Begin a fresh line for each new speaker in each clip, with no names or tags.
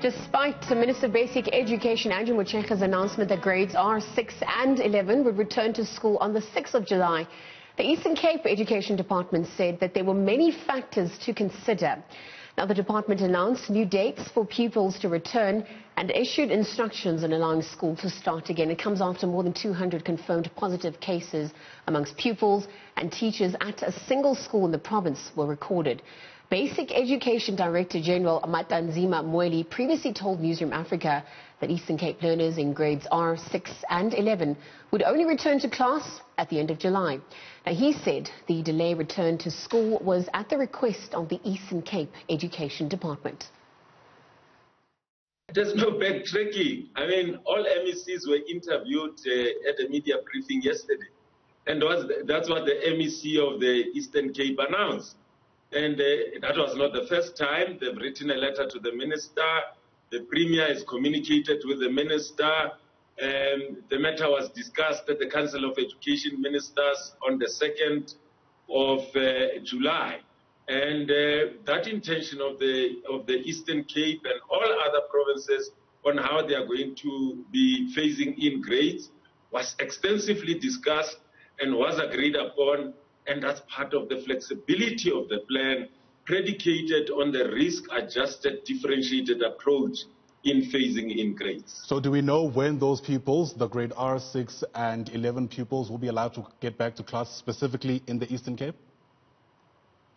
Despite the Minister of Basic Education Angie Motshekga's announcement that grades R6 and 11 would return to school on the 6th of July, the Eastern Cape Education Department said that there were many factors to consider. Now, the department announced new dates for pupils to return and issued instructions on allowing school to start again. It comes after more than 200 confirmed positive cases amongst pupils and teachers at a single school in the province were recorded. Basic Education Director General Mathanzima Mweli previously told Newzroom Afrika that Eastern Cape learners in grades R6 and 11 would only return to class at the end of July. Now, he said the delay return to school was at the request of the Eastern Cape Education Department.
There's no backtracking. I mean, all MECs were interviewed uh, at a media briefing yesterday. And that's what the MEC of the Eastern Cape announced. And uh, that was not the first time. They've written a letter to the minister. The premier has communicated with the minister. Um, the matter was discussed at the Council of Education Ministers on the 2nd of uh, July. And uh, that intention of the, of the Eastern Cape and provinces on how they are going to be phasing in grades was extensively discussed and was agreed upon and that's part of the flexibility of the plan predicated on the risk-adjusted differentiated approach in phasing in grades.
So do we know when those pupils, the grade R6 and 11 pupils, will be allowed to get back to class specifically in the Eastern Cape?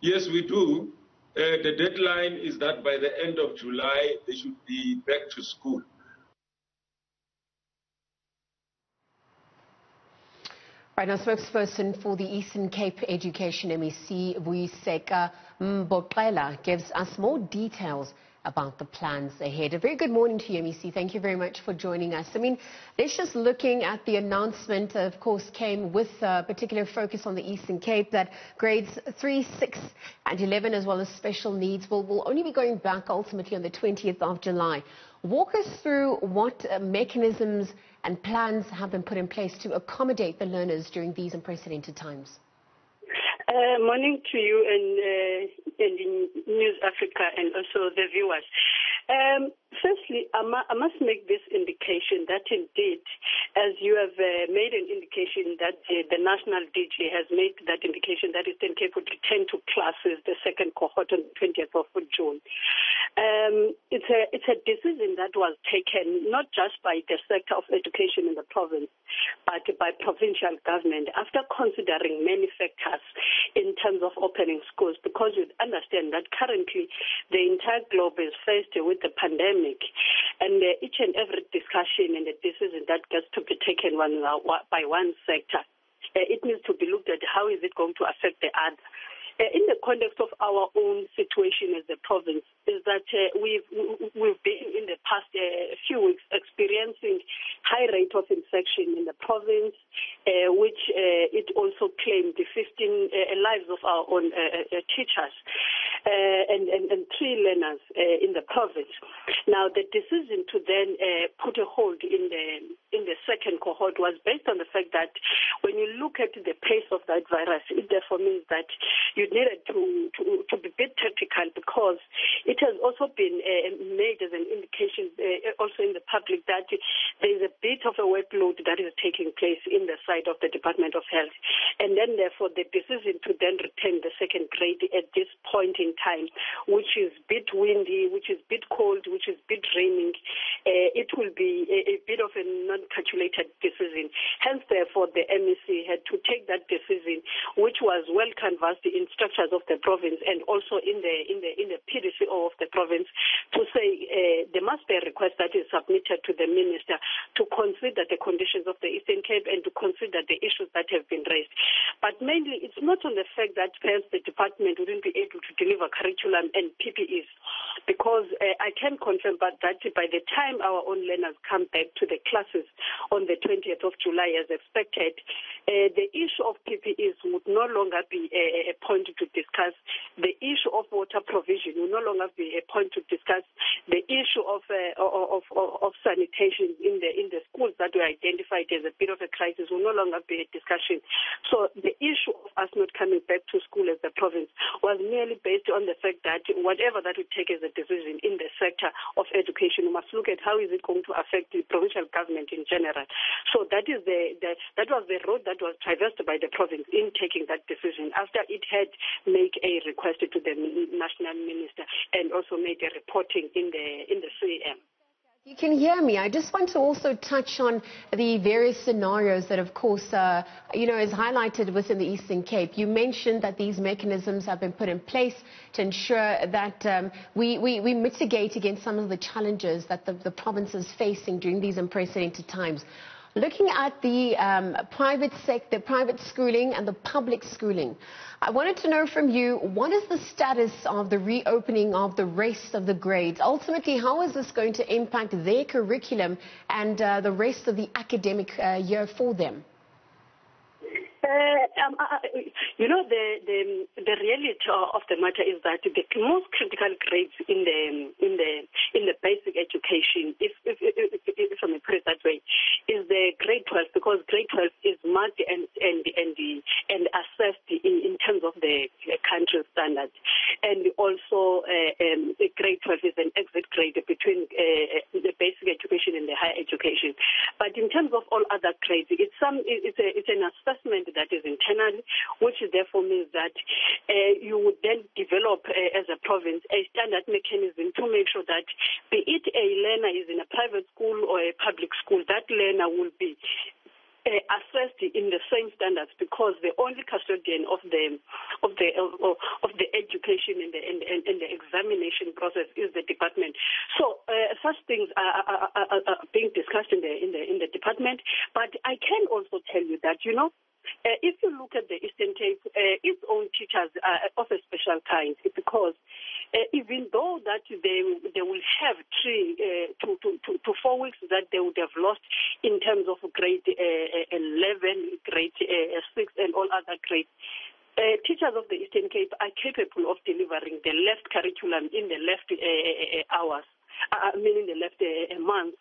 Yes, we do. Uh, the deadline is that by the end of July, they should be back to school.
Right now, spokesperson for the Eastern Cape Education MEC, Vuyiseka Mboxela, gives us more details about the plans ahead. A very good morning to you, MEC. Thank you very much for joining us. I mean, let's just looking at the announcement, of course, came with a particular focus on the Eastern Cape that grades 3, 6, and 11, as well as special needs, will, will only be going back ultimately on the 20th of July. Walk us through what mechanisms and plans have been put in place to accommodate the learners during these unprecedented times.
Uh, morning to you and, uh, and News Africa and also the viewers. Um, firstly, I, mu- I, must make this indication that indeed, as you have uh, made an indication that the national DG has made that indication that Eastern Cape would return to classes the second cohort on the 20th of June. Um, it's a it's a decision that was taken not just by the sector of education in the province, but by provincial government after considering many factors in terms of opening schools. Because you understand that currently the entire globe is faced with the pandemic, and uh, each and every discussion and the decision that gets to be taken one, uh, by one sector, uh, it needs to be looked at how is it going to affect the other. Uh, in the context of our own situation as a province, is that uh, we've we've been in the past uh, few weeks experiencing high rate of infection in the province, uh, which uh, it also claimed the 15 uh, lives of our own teachers and, and, and three learners in the province. Now, the decision to then put a hold in the in the second cohort was based on the fact that when you look at the pace of that virus, it therefore means that you needed to, to, to be a bit tactical because it has also been uh, made as an indication uh, also in the public that there is a bit of a workload that is taking place in the side of the Department of Health. And then therefore the decision to then return the second grade at this point in time, which is a bit windy, which is bit cold, which is bit raining, it will be a, a bit of a non-calculated decision. Hence therefore the MEC had to take that decision, which was well canvassed in structures of the province and also in the in the in the PDCO of the province to say uh, there must be a request that is submitted to the minister to consider the conditions of the Eastern Cape and to consider the issues that have been raised. But mainly, it's not on the fact that perhaps the department wouldn't be able to deliver curriculum and PPEs, because uh, I can confirm but that by the time time our own learners come back to the classes on the 20th of July as expected, uh, the issue of PPEs would no longer be a, a, point to discuss. The issue of water provision will no longer be a point to discuss. The issue of, uh, of, of, of, sanitation in the in the schools that were identified as a bit of a crisis will no longer be a discussion. So the issue of us not coming back to school as a province was merely based on the fact that whatever that we take as a decision in the sector of education, we must look at how is it going to affect the provincial government in general. So that is the, the that was the road that was traversed by the province in taking that decision after it had made a request to the national minister and also made a reporting in the in the CM.
You can hear me. I just want to also touch on the various scenarios that, of course, uh, you know, is highlighted within the Eastern Cape. You mentioned that these mechanisms have been put in place to ensure that um, we, we, we, mitigate against some of the challenges that the, the province is facing during these unprecedented times. Looking at the um, private sector, private schooling and the public schooling, I wanted to know from you, what is the status of the reopening of the rest of the grades? Ultimately, how is this going to impact their curriculum and uh, the rest of the academic uh, year for them?
Uh, um, uh, uh, you know, the, the the reality of the matter is that the most critical grades in the in the in the basic education, if if, if, if I may put it that way, is the grade 12 because grade 12 is marked and and and and assessed in, in terms of the country standard, and also uh, um, grade 12 is an exit grade between uh, basic education and the higher education. But in terms of all other grades, it's some it's a, it's an assessment that is internal, which therefore means that uh, you would then develop uh, as a province a standard mechanism to make sure that be it a learner is in a private school or a public school, that learner will be uh, assessed in the same standards because the only custodian of the of the of, the education and the and, and, and, the examination process is the department. So uh, such things are, are, are, are, being discussed in the in the in the department. But I can also tell you that you know uh, if you look at the Eastern Cape, uh, its own teachers are of a special kind because uh, even though that they they will have three uh, to, to, to, to, four weeks that they would have lost in terms of grade uh, 11, grade uh, 6, and all other grades. Teachers of the Eastern Cape are capable of delivering the left curriculum in the left hours uh, meaning they left a, a month.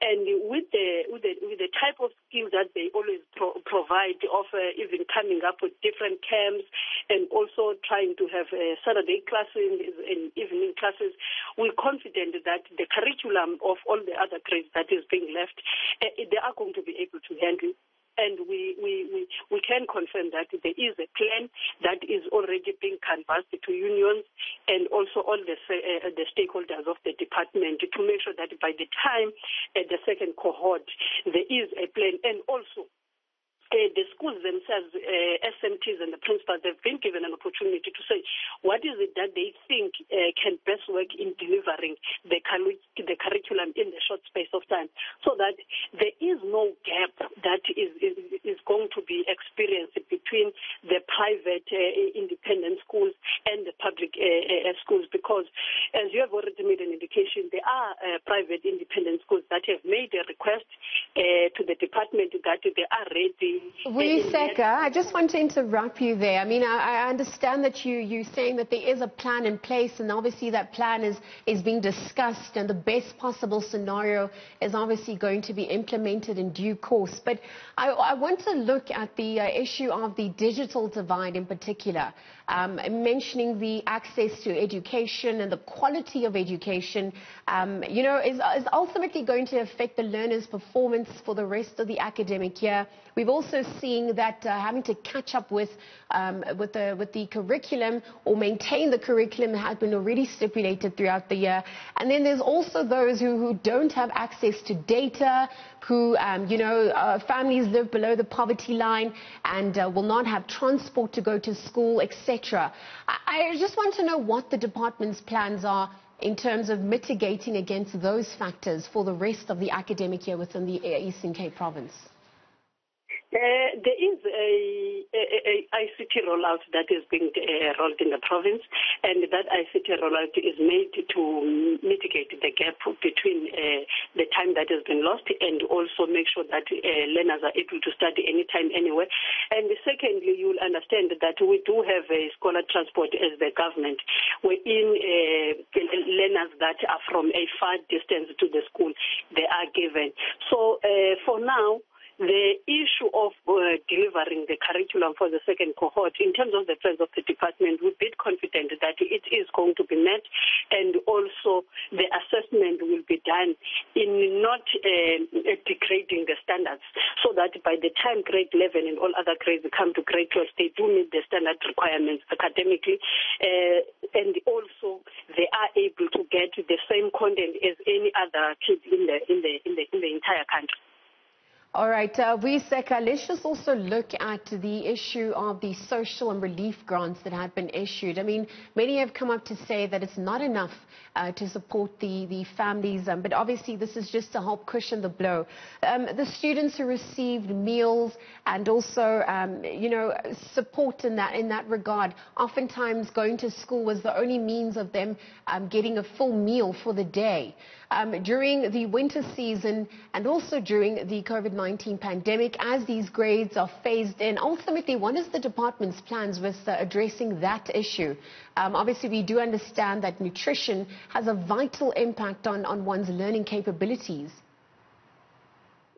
And with the, with the with the type of skills that they always pro- provide, of uh, even coming up with different camps and also trying to have uh, Saturday classes and evening classes, we're confident that the curriculum of all the other grades that is being left, uh, they are going to be able to handle and we, we, we can confirm that there is a plan that is already being canvassed to unions and also all the, uh, the stakeholders of the department to make sure that by the time uh, the second cohort, there is a plan. And also uh, the schools themselves, uh, SMTs and the principals, they've been given an opportunity to say what is it that they think uh, can best work in delivering the, curriculum in the short space of time? So that there is no that is, is, is going to be experienced between the private uh, independent schools and the public uh, uh, schools because as you have already made an indication, there are private independent schools that have made a request to the department that they are ready
Vuyiseka, I just want to interrupt you there. I mean, I, I understand that you, you're saying that there is a plan in place, and obviously that plan is, is being discussed, and the best possible scenario is obviously going to be implemented in due course. But I, I want to look at the uh, issue of the digital divide in particular, um, mentioning the access to education and the quality of education, um, you know, is, is ultimately going to affect the learner's performance for the rest of the academic year. We've also seen that uh, having to catch up with, um, with, the, with the curriculum or maintain the curriculum has been already stipulated throughout the year. And then there's also those who, who don't have access to data, who, um, you know, uh, families live below the poverty line and uh, will not have transport to go to school, etc. I, I just want to know what the department's plans are in terms of mitigating against those factors for the rest of the academic year within the Eastern Cape province.
Uh, there is a, a, a, ICT rollout that is being uh, rolled in the province, and that ICT rollout is made to mitigate the gap between uh, the time that has been lost and also make sure that uh, learners are able to study anytime, anywhere. And secondly, you'll understand that we do have a scholar transport as the government, wherein uh, learners that are from a far distance to the school, they are given. So uh, for now, the issue of uh, delivering the curriculum for the second cohort, in terms of the plans of the department, we're bit confident that it is going to be met, and also the assessment will be done in not uh, degrading the standards, so that by the time grade 11 and all other grades come to grade 12, they do meet the standard requirements academically, uh, and also they are able to get the same content as any other kids in the in the in the in the entire country.
All right, uh, Vuyiseka, let's just also look at the issue of the social and relief grants that have been issued. I mean, many have come up to say that it's not enough uh, to support the, the families, um, but obviously this is just to help cushion the blow. Um, the students who received meals and also, um, you know, support in that, in that regard, oftentimes going to school was the only means of them um, getting a full meal for the day. Um, during the winter season and also during the COVID 19 pandemic as these grades are phased in. Ultimately, what is the department's plans with uh, addressing that issue? Um, obviously, we do understand that nutrition has a vital impact on, on one's learning capabilities.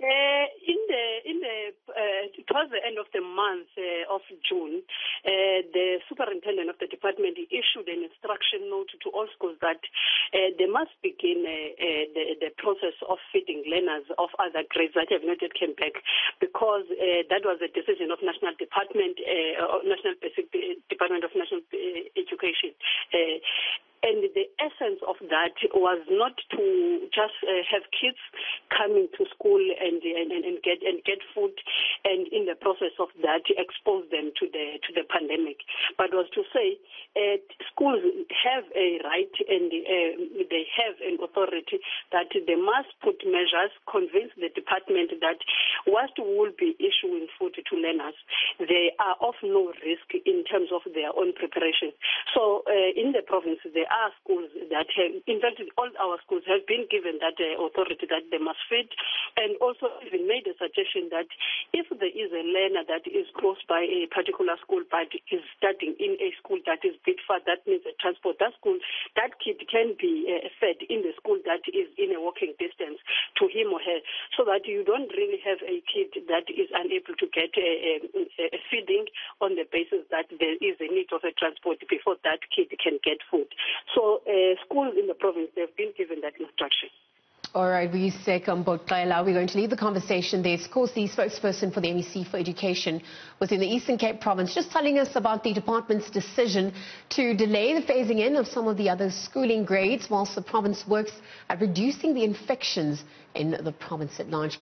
Uh, in the in the uh, towards the end of the month uh, of June, uh, the superintendent of the department issued an instruction note to all schools that uh, they must begin uh, the, the process of feeding learners of other grades that have not yet come back, because that was a decision of national department, national basic department of national education. And the essence of that was not to just uh, have kids coming to school and, and, and, get and get food, and in the process of that expose them to the to the pandemic, but was to say uh, schools have a right and uh, they have an authority that they must put measures, convince the department that whilst we will be issuing food to learners, they are of no risk in terms of their own preparation. So uh, in the province, they are schools that have, in fact, all our schools have been given that uh, authority that they must feed, and also even made a suggestion that if there is a learner that is close by a particular school but is studying in a school that is bit far, that means a transport that school, that kid can be uh, fed in the school that is in a walking distance to him or her, so that you don't really have a kid that is unable to get a, a, a feeding on the basis that there is a need of a transport before that kid can get food. So uh, schools in the province, they've been given that instruction.
All right, Vuyiseka Mboxela, we're going to leave the conversation there. Of course, the spokesperson for the MEC for Education within the Eastern Cape province, just telling us about the department's decision to delay the phasing in of some of the other schooling grades whilst the province works at reducing the infections in the province at large.